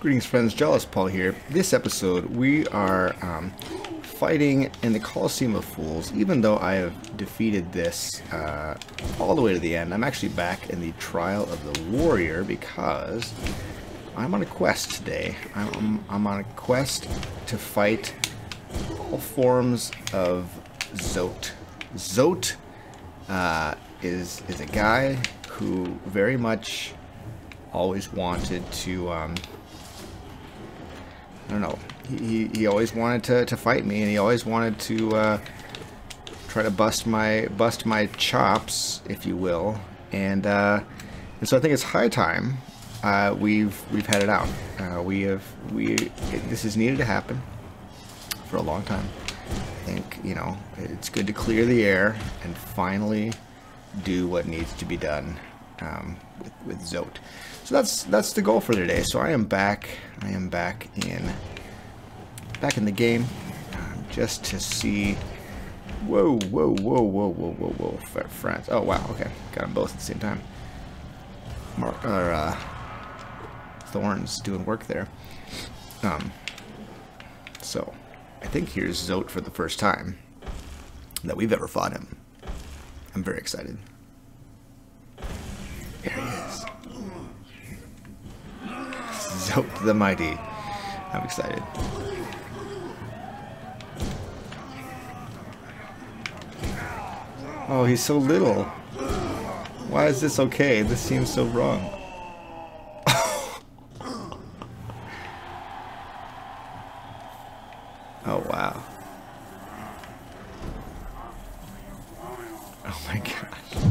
Greetings, friends. Jawless Paul here. This episode, we are um, fighting in the Colosseum of Fools. Even though I have defeated this uh, all the way to the end, I'm actually back in the Trial of the Warrior because I'm on a quest today. I'm, I'm on a quest to fight all forms of Zote. Zote uh, is is a guy who very much always wanted to. Um, I don't know. He, he always wanted to, to fight me, and he always wanted to uh, try to bust my bust my chops, if you will. And uh, and so I think it's high time uh, we've we've had it out. Uh, we have we it, this has needed to happen for a long time. I think you know it's good to clear the air and finally do what needs to be done um, with, with Zote. So that's that's the goal for today. So I am back. I am back in back in the game um, just to see. Whoa, whoa, whoa, whoa, whoa, whoa, whoa. Oh wow, okay, got them both at the same time. Mark, or, uh, Thorns doing work there. Um, so, I think here's Zote for the first time that we've ever fought him. I'm very excited. There he is. The Mighty. I'm excited. Oh, he's so little. Why is this okay? This seems so wrong. oh, wow. Oh my gosh.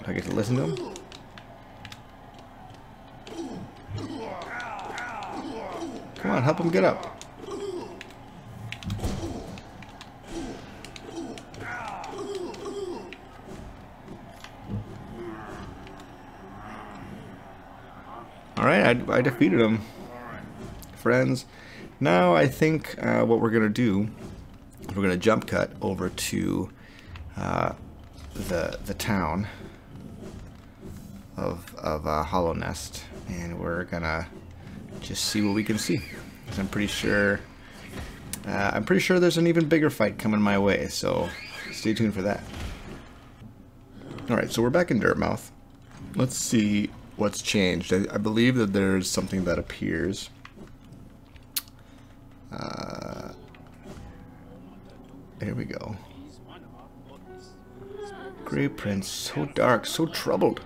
Do I get to listen to him? Him get up. Alright, I, I, defeated him. Friends. Now I think uh, what we're going to do, is we're going to jump cut over to uh, the, the town of, of uh, Hallownest. And we're going to just see what we can see. I'm pretty sure... Uh, I'm pretty sure there's an even bigger fight coming my way, so stay tuned for that. Alright, so we're back in Dirtmouth. Let's see what's changed. I, I, believe that there's something that appears. Uh, there we go. Grey Prince, so dark, so troubled.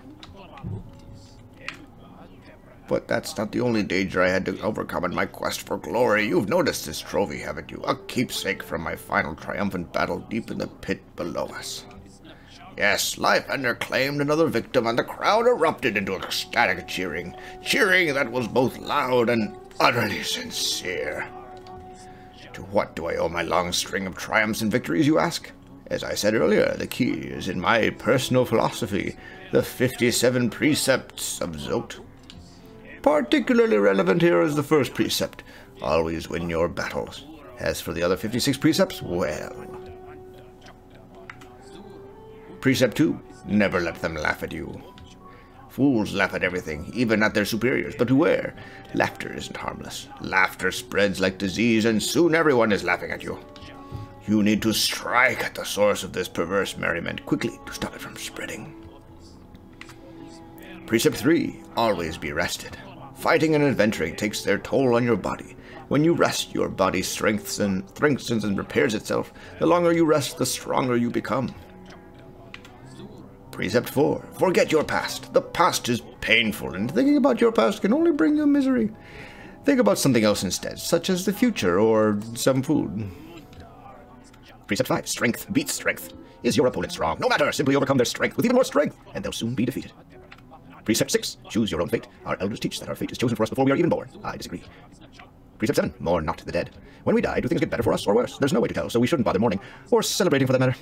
But that's not the only danger I had to overcome in my quest for glory. You've noticed this trophy, haven't you? A keepsake from my final triumphant battle deep in the pit below us. Yes, Life Ender claimed another victim, and the crowd erupted into ecstatic cheering. Cheering that was both loud and utterly sincere. To what do I owe my long string of triumphs and victories, you ask? As I said earlier, the key is in my personal philosophy, the 57 precepts of Zote. Particularly relevant here is the first precept, always win your battles. As for the other 56 precepts, well, Precept 2. Never let them laugh at you. Fools laugh at everything, even at their superiors, but beware. Laughter isn't harmless. Laughter spreads like disease, and soon everyone is laughing at you. You need to strike at the source of this perverse merriment quickly to stop it from spreading. Precept 3. Always be rested. Fighting and adventuring takes their toll on your body. When you rest, your body strengthens, and, strengthens and repairs itself. The longer you rest, the stronger you become. Precept 4. Forget your past. The past is painful, and thinking about your past can only bring you misery. Think about something else instead, such as the future or some food. Precept 5. Strength beats strength. Is your opponent strong? No matter, simply overcome their strength with even more strength, and they'll soon be defeated. Precept 6. Choose your own fate. Our elders teach that our fate is chosen for us before we are even born. I disagree. Precept 7. Mourn not the dead. When we die, do things get better for us or worse? There's no way to tell, so we shouldn't bother mourning, or celebrating for that matter.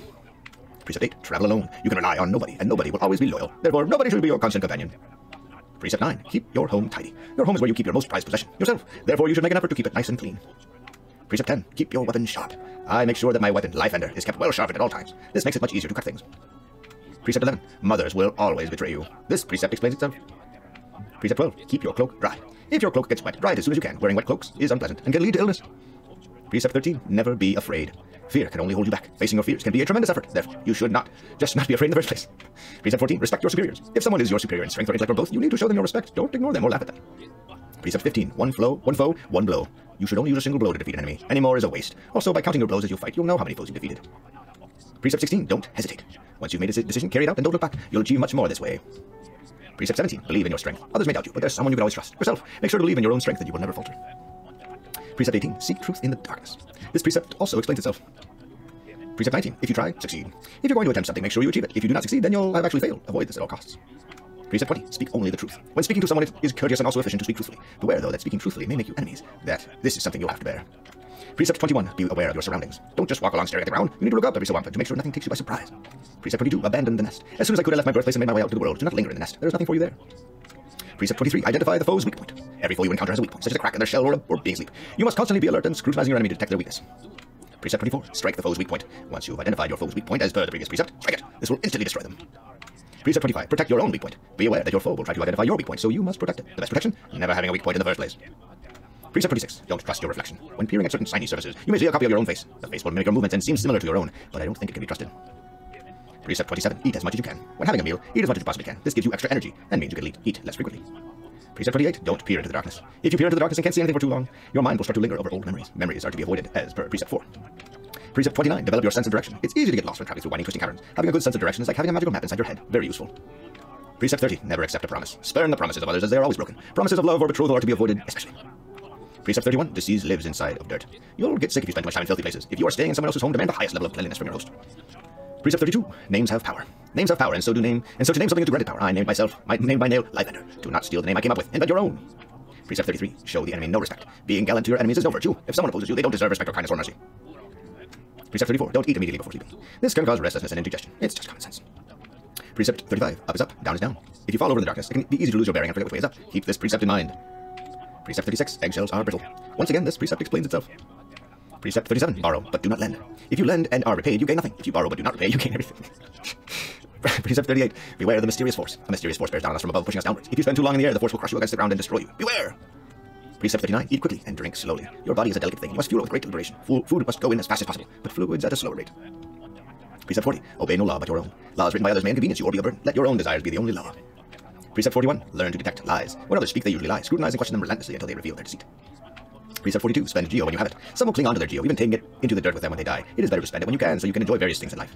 Precept 8. Travel alone. You can rely on nobody, and nobody will always be loyal. Therefore, nobody should be your constant companion. Precept 9. Keep your home tidy. Your home is where you keep your most prized possession, yourself. Therefore, you should make an effort to keep it nice and clean. Precept 10. Keep your weapon sharp. I make sure that my weapon, Life Ender, is kept well sharpened at all times. This makes it much easier to cut things. Precept 11. Mothers will always betray you. This precept explains itself. Precept 12. Keep your cloak dry. If your cloak gets wet, dry it as soon as you can. Wearing wet cloaks is unpleasant and can lead to illness. Precept 13. Never be afraid. Fear can only hold you back. Facing your fears can be a tremendous effort. Therefore, you should not just not be afraid in the first place. Precept 14. Respect your superiors. If someone is your superior in strength or intellect or both, you need to show them your respect. Don't ignore them or laugh at them. Precept 15. One flow, one foe, one blow. You should only use a single blow to defeat an enemy. Any more is a waste. Also, by counting your blows as you fight, you'll know how many foes you've defeated. Precept 16. Don't hesitate. Once you've made a decision, carry it out and don't look back. You'll achieve much more this way. Precept 17. Believe in your strength. Others may doubt you, but there's someone you can always trust. Yourself. Make sure to believe in your own strength and you will never falter. Precept 18. Seek truth in the darkness. This precept also explains itself. Precept 19. If you try, succeed. If you're going to attempt something, make sure you achieve it. If you do not succeed, then you'll have actually failed. Avoid this at all costs. Precept 20. Speak only the truth. When speaking to someone, it is courteous and also efficient to speak truthfully. Beware, though, that speaking truthfully may make you enemies. That this is something you'll have to bear. Precept 21. Be aware of your surroundings. Don't just walk along staring at the ground. You need to look up every so often to make sure nothing takes you by surprise. Precept 22. Abandon the nest. As soon as I could, I left my birthplace and made my way out to the world. Do not linger in the nest. There is nothing for you there. Precept 23. Identify the foe's weak point. Every foe you encounter has a weak point, such as a crack in their shell or, a, or being asleep. You must constantly be alert and scrutinizing your enemy to detect their weakness. Precept 24. Strike the foe's weak point. Once you've identified your foe's weak point, as per the previous precept, strike it. This will instantly destroy them. Precept 25. Protect your own weak point. Be aware that your foe will try to identify your weak point, so you must protect it. The best protection? Never having a weak point in the first place. Precept 26. Don't trust your reflection. When peering at certain shiny surfaces, you may see a copy of your own face. The face will mimic your movements and seem similar to your own, but I don't think it can be trusted. Precept 27. Eat as much as you can. When having a meal, eat as much as you possibly can. This gives you extra energy and means you can eat, less frequently. Precept 28. Don't peer into the darkness. If you peer into the darkness and can't see anything for too long, your mind will start to linger over old memories. Memories are to be avoided, as per Precept 4. Precept 29. Develop your sense of direction. It's easy to get lost when traveling through winding, twisting caverns. Having a good sense of direction is like having a magical map inside your head. Very useful. Precept 30. Never accept a promise. Spurn the promises of others as they are always broken. Promises of love or betrothal are to be avoided, especially. Precept 31. Disease lives inside of dirt. You'll get sick if you spend too much time in filthy places. If you are staying in someone else's home, demand the highest level of cleanliness from your host. Precept 32. Names have power. Names have power, and so do name. And so to name something is to grant it power. I named myself. I named my nail Life Ender. Do not steal the name I came up with. Invent your own. Precept 33. Show the enemy no respect. Being gallant to your enemies is no virtue. If someone opposes you, they don't deserve respect or kindness or mercy. Precept 34. Don't eat immediately before sleeping. This can cause restlessness and indigestion. It's just common sense. Precept 35. Up is up, down is down. If you fall over in the darkness, it can be easy to lose your bearing and forget which way is up. Keep this precept in mind. Precept 36. Eggshells are brittle. Once again, this precept explains itself. Precept 37. Borrow, but do not lend. If you lend and are repaid, you gain nothing. If you borrow but do not repay, you gain everything. Precept 38. Beware of the mysterious force. A mysterious force bears down on us from above, pushing us downwards. If you spend too long in the air, the force will crush you against the ground and destroy you. Beware! Precept 39. Eat quickly and drink slowly. Your body is a delicate thing. You must fuel it with great deliberation. Food must go in as fast as possible, but fluids at a slower rate. Precept 40. Obey no law but your own. Laws written by others may inconvenience you or be a burden. Let your own desires be the only law. Precept 41. Learn to detect lies. When others speak, they usually lie. Scrutinize and question them relentlessly until they reveal their deceit. Precept 42. Spend geo when you have it. Some will cling onto their geo, even taking it into the dirt with them when they die. It is better to spend it when you can, so you can enjoy various things in life.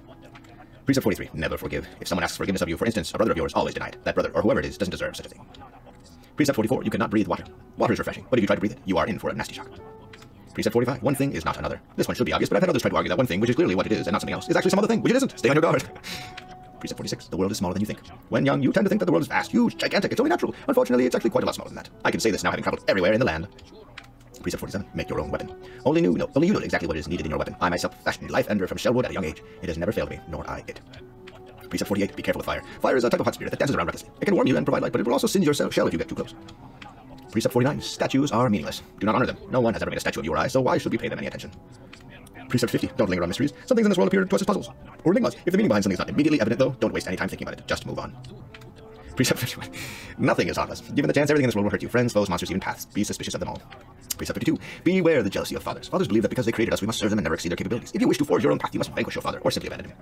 Precept 43. Never forgive. If someone asks forgiveness of you, for instance, a brother of yours, always deny it. That brother, or whoever it is, doesn't deserve such a thing. Precept 44. You cannot breathe water. Water is refreshing, but if you try to breathe it, you are in for a nasty shock. Precept 45. One thing is not another. This one should be obvious, but I've had others try to argue that one thing, which is clearly what it is and not something else, is actually some other thing, which it isn't. Stay on your guard. Precept 46. The world is smaller than you think. When young, you tend to think that the world is vast, huge, gigantic. It's only natural. Unfortunately, it's actually quite a lot smaller than that. I can say this now having traveled everywhere in the land. Precept 47. Make your own weapon. Only you know, only you know exactly what is needed in your weapon. I myself fashioned Life Ender from Shellwood at a young age. It has never failed me, nor I it. Precept 48. Be careful with fire. Fire is a type of hot spirit that dances around recklessly. It can warm you and provide light, but it will also singe your shell if you get too close. Precept 49. Statues are meaningless. Do not honor them. No one has ever made a statue of you or I, so why should we pay them any attention? Precept 50. Don't linger on mysteries. Some things in this world appear to us as puzzles. Or enigmas. If the meaning behind something is not immediately evident, though, don't waste any time thinking about it. Just move on. Precept 51. Nothing is harmless. Given the chance, everything in this world will hurt you. Friends, foes, monsters, even paths. Be suspicious of them all. Precept 52. Beware the jealousy of fathers. Fathers believe that because they created us, we must serve them and never exceed their capabilities. If you wish to forge your own path, you must vanquish your father, or simply abandon him.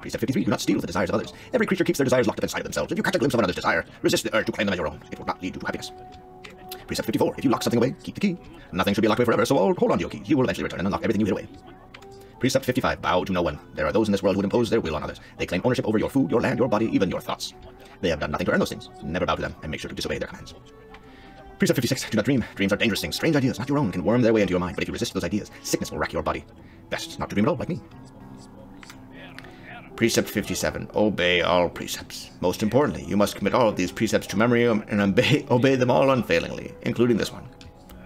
Precept 53. Do not steal the desires of others. Every creature keeps their desires locked up inside of themselves. If you catch a glimpse of another's desire, resist the urge to claim them as your own. It will not lead you to happiness. Precept 54. If you lock something away, keep the key. Nothing should be locked away forever, so hold on to your keys. You will eventually return and unlock everything you hid away. Precept 55. Bow to no one. There are those in this world who impose their will on others. They claim ownership over your food, your land, your body, even your thoughts. They have done nothing to earn those things. Never bow to them, and make sure to disobey their commands. Precept 56. Do not dream. Dreams are dangerous things. Strange ideas, not your own, can worm their way into your mind, but if you resist those ideas, sickness will rack your body. Best not to dream at all, like me. Precept 57. Obey all precepts. Most importantly, you must commit all of these precepts to memory and obey, obey them all unfailingly, including this one.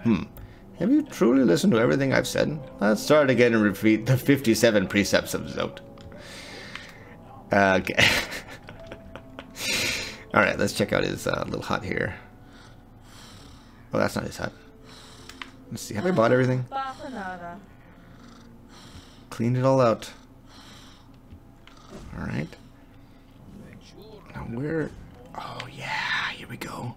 Hmm. Have you truly listened to everything I've said? Let's start again and repeat the 57 precepts of Zote. Okay. Alright, let's check out his uh, little hut here. Oh, that's not his hut. Let's see, have I bought everything? Cleaned it all out. Alright. Now where... Oh, yeah, here we go.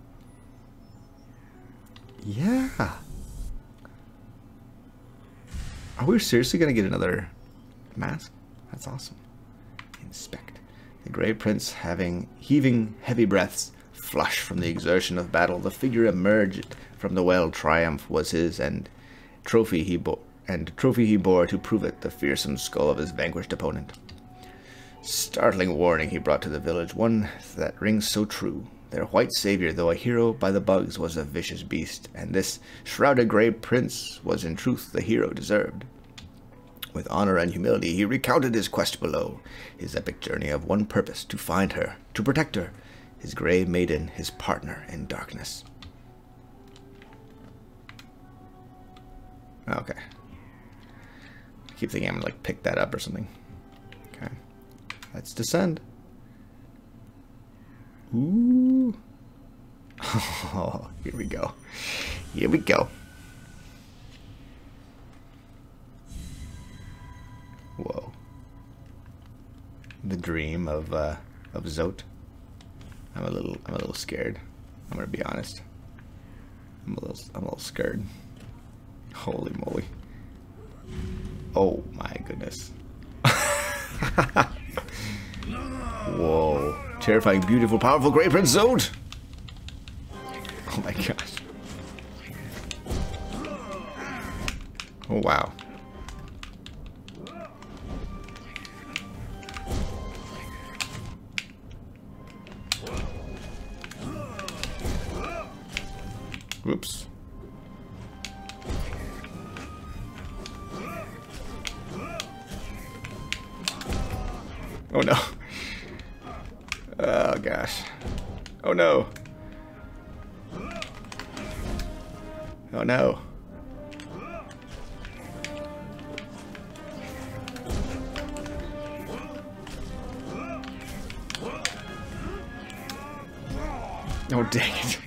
Are we seriously going to get another mask? That's awesome. Inspect. The Grey Prince, having heaving heavy breaths, flushed from the exertion of battle, the figure emerged from the well. Triumph was his, and trophy he bore, and trophy he bore to prove it, the fearsome skull of his vanquished opponent. Startling warning he brought to the village, one that rings so true. Their white savior, though a hero by the bugs, was a vicious beast, and this shrouded grey prince was in truth the hero deserved. With honor and humility, he recounted his quest below, his epic journey of one purpose to find her, to protect her, his grey maiden, his partner in darkness. Okay. I keep thinking I'm gonna like pick that up or something. Okay. Let's descend. Ooh. Oh, here we go. Here we go. Dream of uh, of Zote. I'm a little I'm a little scared. I'm gonna be honest. I'm a little I'm a little scared. Holy moly. Oh my goodness. Whoa. Terrifying, beautiful, powerful Grey Prince Zote! Oh my gosh. Oh wow. Whoops. Oh no. Oh gosh. Oh no. Oh no. Oh dang it.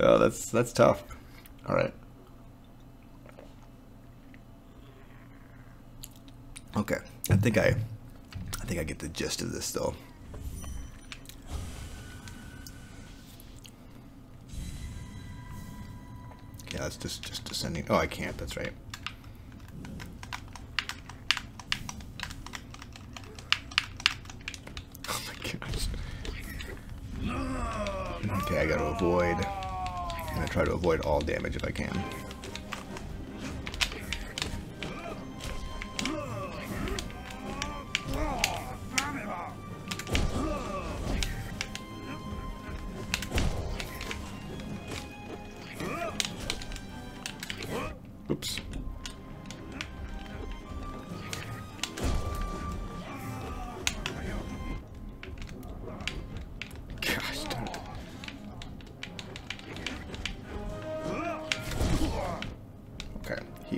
oh, that's that's tough. All right. Okay, I think I, I think I get the gist of this though. Yeah, that's just just descending. Oh, I can't. That's right. Oh my gosh. Okay, I gotta avoid. Try to avoid all damage if I can.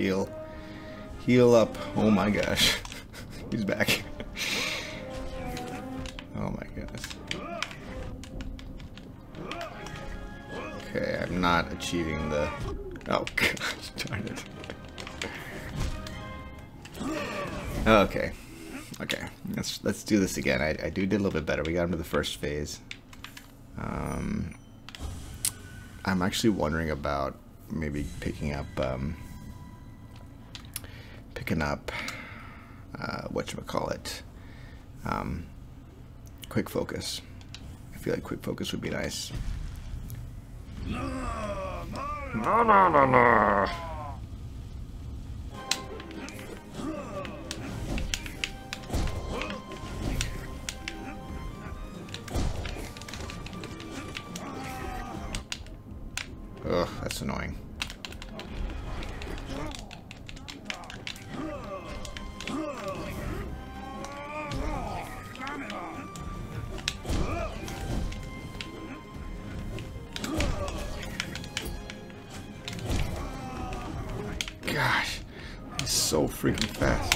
Heal. Heal up. Oh my gosh. He's back. oh my goodness. Okay, I'm not achieving the... Oh gosh, darn it. Okay. Okay. Let's let's do this again. I, I do did a little bit better. We got into the first phase. Um, I'm actually wondering about maybe picking up um, picking up uh, what call it um, quick focus. I feel like quick focus would be nice. No, no, no, no. Ugh, so freaking fast.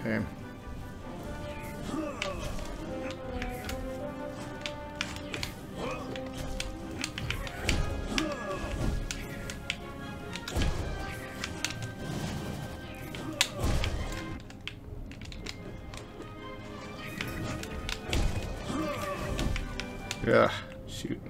Okay. Yeah, shoot.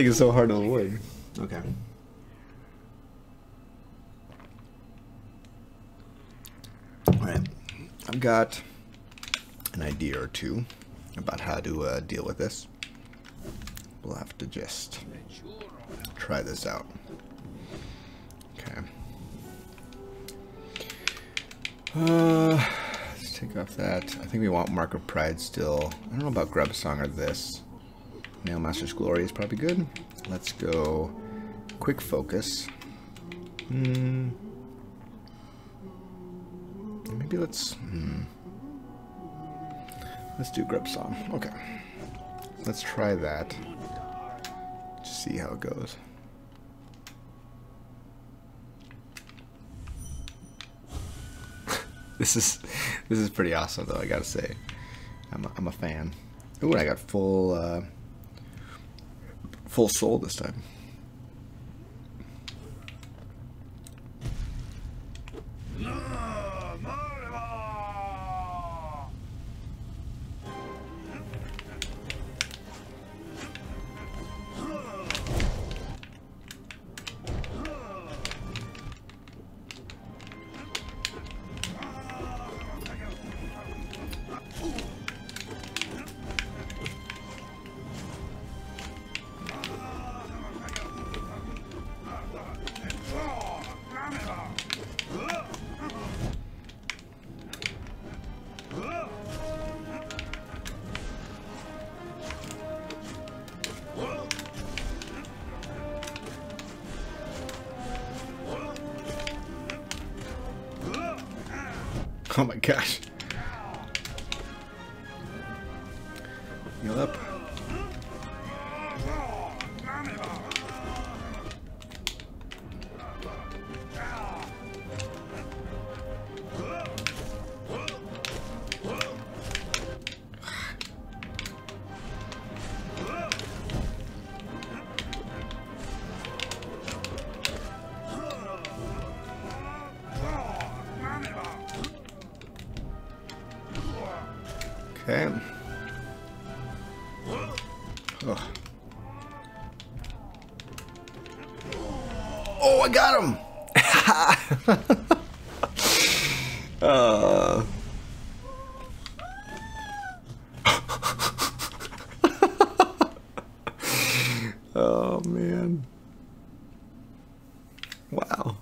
Thing is so hard to avoid. Okay. Alright. I've got an idea or two about how to uh, deal with this. We'll have to just try this out. Okay. Uh, let's take off that. I think we want Mark of Pride still. I don't know about Grubsong or this. Nailmaster's Glory is probably good. Let's go Quick Focus. Hmm. Maybe let's... Hmm. Let's do Grubsong. Okay. Let's try that. Just see how it goes. this is this is pretty awesome though, I gotta say. I'm a, I'm a fan. Ooh, I got full uh, full soul this time. Oh my gosh. Heal up. Ugh. Oh, I got him! uh. oh, man. Wow.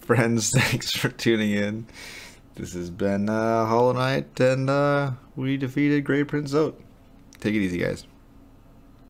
Friends, thanks for tuning in. This has been uh, Hollow Knight, and uh, we defeated Grey Prince Zote. Take it easy, guys.